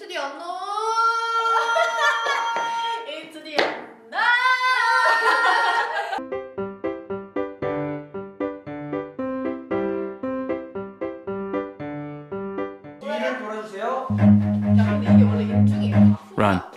인투 디 언노! 인투 디 언노! 뒤를 돌아주세요. 야 근데 이게 원래 인중이에요. Run.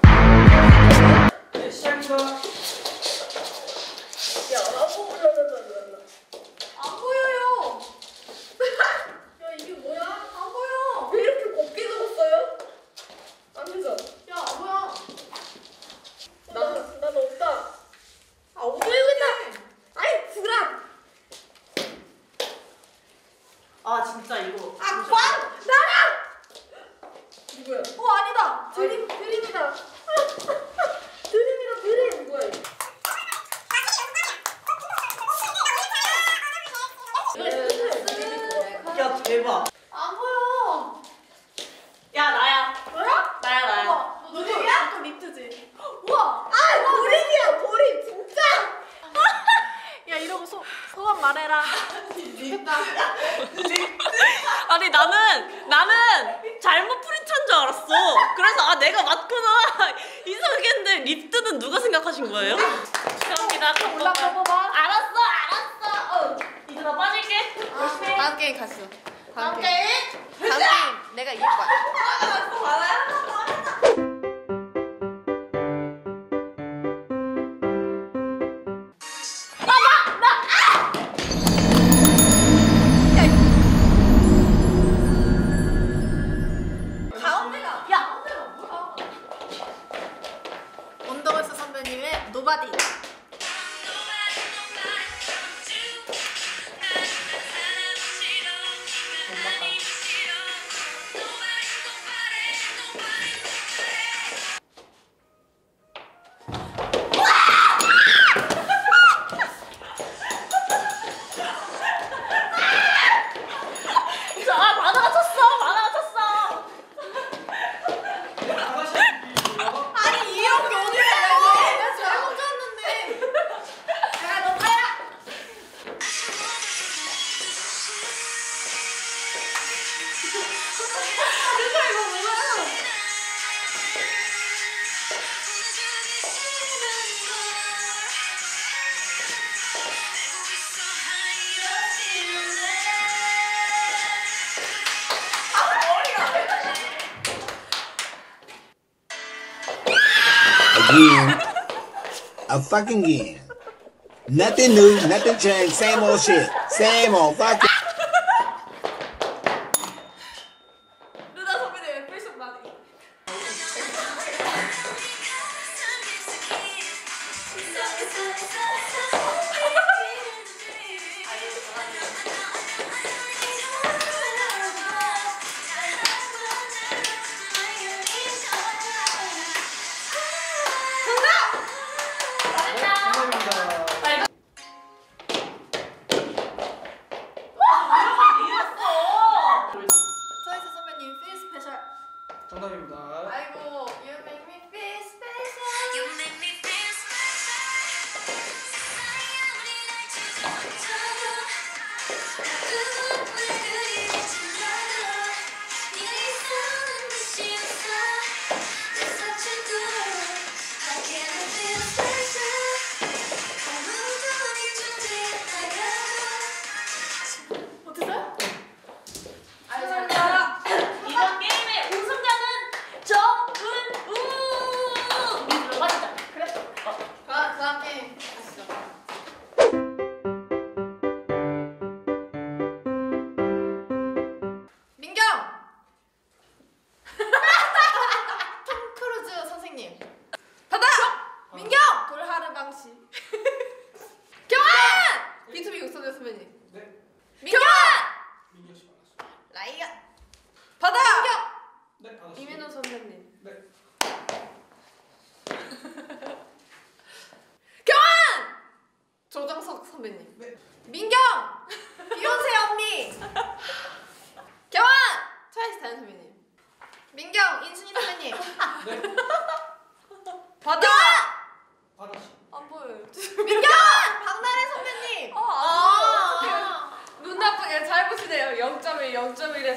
립뜨는 누가 생각하신 거예요? 죄송합니다. 올라 뽑아봐. 알았어, 알았어. 어, 이들아 빠질게. 열심히. 다음 게임 갔어. 다음, 다음 게임. 다음 게임. 내가 이길 거야. 아, 맞고 봐봐요. nobody. Again. A fucking game. Nothing new, nothing changed. Same old shit. Same old fucking.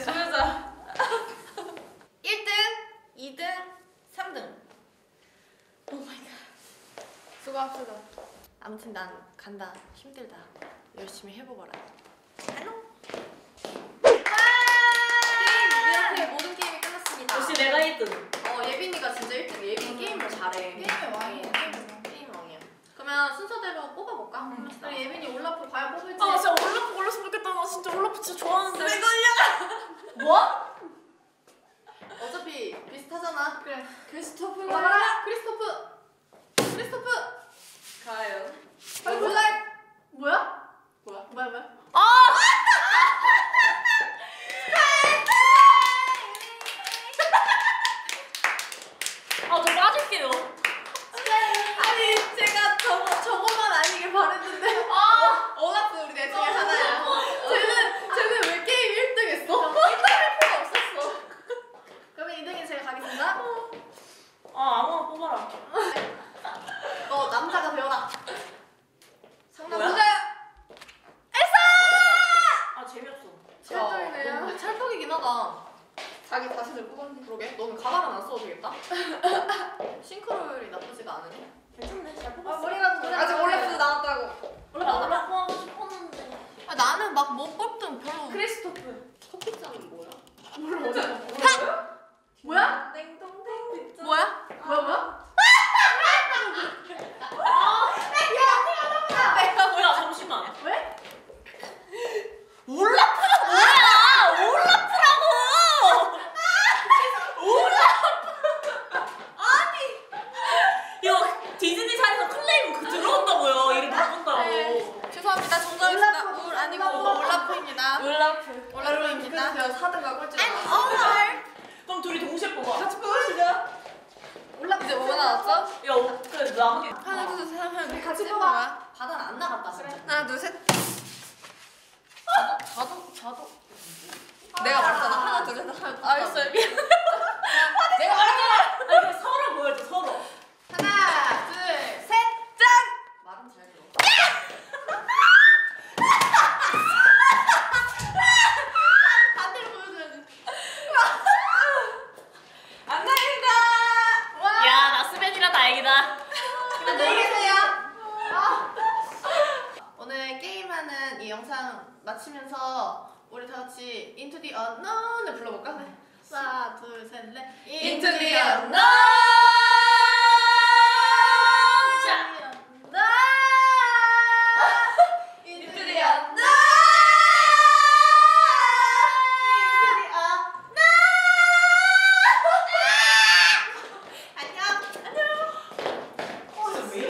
소유자. 1등, 2등, 3등. oh my god. 수고합시다. 아무튼 난 간다. 힘들다. 열심히 해보거라. 안녕. 아! 아! 이렇게 모든 게임이 끝났습니다. 역시 내가 1등. 어, 예빈이가 진짜 1등. 예빈이 음. 게임을 잘해. 게임에 와. 그러면 순서대로 뽑아볼까? 한 명씩. 그래 예빈이 올라프 과연 뽑을지. 아 진짜 올라프 골랐으면 좋겠다. 나 진짜 올라프 진짜 좋아하는데. 뭐? 어차피 비슷하잖아. 그래. 크리스토프 와라. 크리스토프. 크리스토프. 과연. 몰라. 뭐야? 뭐야? 뭐야 뭐야? 아저 빠질게요. 1등인 제가 가겠습니다. 어, 아 아무나 뽑아라. 너 남자가 되어라. 상담 뭐야? 누가요? 아 재미없어. 찰떡이네요. 아, 찰떡이긴 하다. 자기 자신을 뽑았니? 그러게. 너는 가발은 안 써도 되겠다. 싱크로율이 나쁘지가 않으니? 괜찮네 잘 아, 뽑았어. 머리라도 노래 아, 아직 올라프도 나왔다고. 원래 나도 막 뽑아고 싶었는데. 아, 나는 막 못 뽑든 별로. 크리스토프. 커피잔은 뭐야? 몰라. 뭐야? 뭐야? 뭐야 뭐야? 뭐야 잠시만. 왜? 올라프가 뭐야? 올라프라고. 올라프. 아니. 이거 디즈니사에서 클레임 그 들어온다고요. 이름 바꾼다고. 네. 죄송합니다. 정답입니다. 올라프. 울 아니고 올라프. 올라프입니다. 올라프. 올라프입니다. 그래서 4등과 꼴찌 I'm 나왔어. over. 그럼 둘이 동시에 뽑아. 같이 뽑으시죠. 올라프 이제 뭐 나왔어? 야, 어, 그래 나머지. 하나 둘 셋 하면 같이. 뭐야? 바다는 안 나갔다 진짜. 하나 둘 셋. 자동 자동. 내가 말했잖아. 하나 둘 셋 하면. 알겠어요. 미안. 내가 말했잖아. 아니 서로 보여줘 서로. 안녕히 계세요. 아. 오늘 게임하는 이 영상 마치면서 우리 다 같이 Into the Unknown을 불러볼까? 하나, 둘, 셋, 넷. Into the Unknown.